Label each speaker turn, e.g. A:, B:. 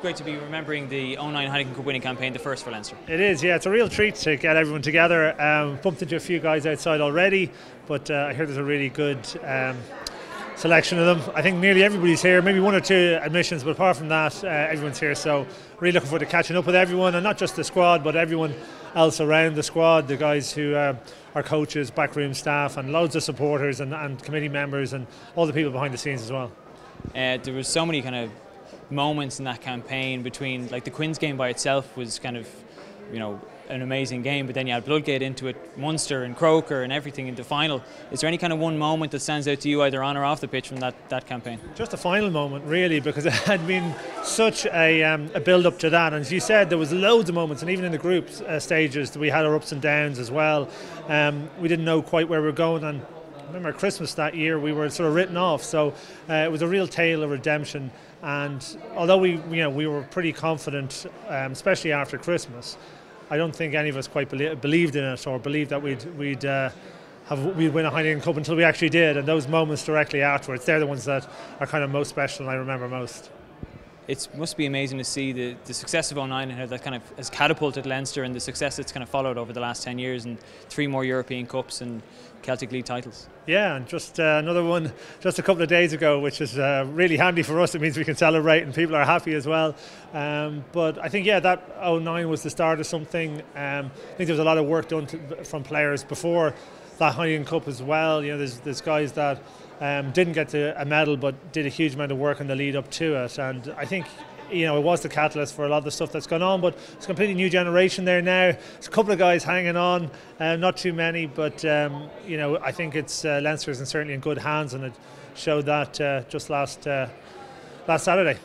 A: great to be remembering the 09 Heineken Cup winning campaign, the first for Leinster.
B: It is, yeah. It's a real treat to get everyone together. Um, bumped into a few guys outside already, but uh, I hear there's a really good um, selection of them. I think nearly everybody's here, maybe one or two admissions, but apart from that, uh, everyone's here. So really looking forward to catching up with everyone, and not just the squad, but everyone else around the squad, the guys who uh, are coaches, backroom staff, and loads of supporters and, and committee members, and all the people behind the scenes as well.
A: Uh, there was so many kind of moments in that campaign between like the Quins game by itself was kind of you know an amazing game, but then you had Bloodgate into it, Munster and Croker and everything in the final. Is there any kind of one moment that stands out to you, either on or off the pitch, from that, that campaign?
B: Just the final moment, really, because it had been such a, um, a build up to that. And as you said, there was loads of moments, and even in the group uh, stages, we had our ups and downs as well. Um, we didn't know quite where we were going, and remember Christmas that year, we were sort of written off. So uh, it was a real tale of redemption. And although we, you know, we were pretty confident, um, especially after Christmas, I don't think any of us quite believed in it or believed that we'd we'd uh, have we'd win a Heineken Cup until we actually did. And those moments directly afterwards, they're the ones that are kind of most special and I remember most
A: it must be amazing to see the, the success of 09 and how that kind of has catapulted Leinster and the success that's kind of followed over the last 10 years and three more European Cups and Celtic League titles.
B: Yeah, and just uh, another one just a couple of days ago, which is uh, really handy for us. It means we can celebrate and people are happy as well. Um, but I think, yeah, that 09 was the start of something. Um, I think there was a lot of work done to, from players before that Heineken Cup as well. You know, there's, there's guys that um, didn't get a medal, but did a huge amount of work in the lead up to it. And I think you know, it was the catalyst for a lot of the stuff that's gone on. But it's a completely new generation there now. There's a couple of guys hanging on, uh, not too many, but um, you know, I think it's uh, Leinster's and certainly in good hands, and it showed that uh, just last uh, last Saturday.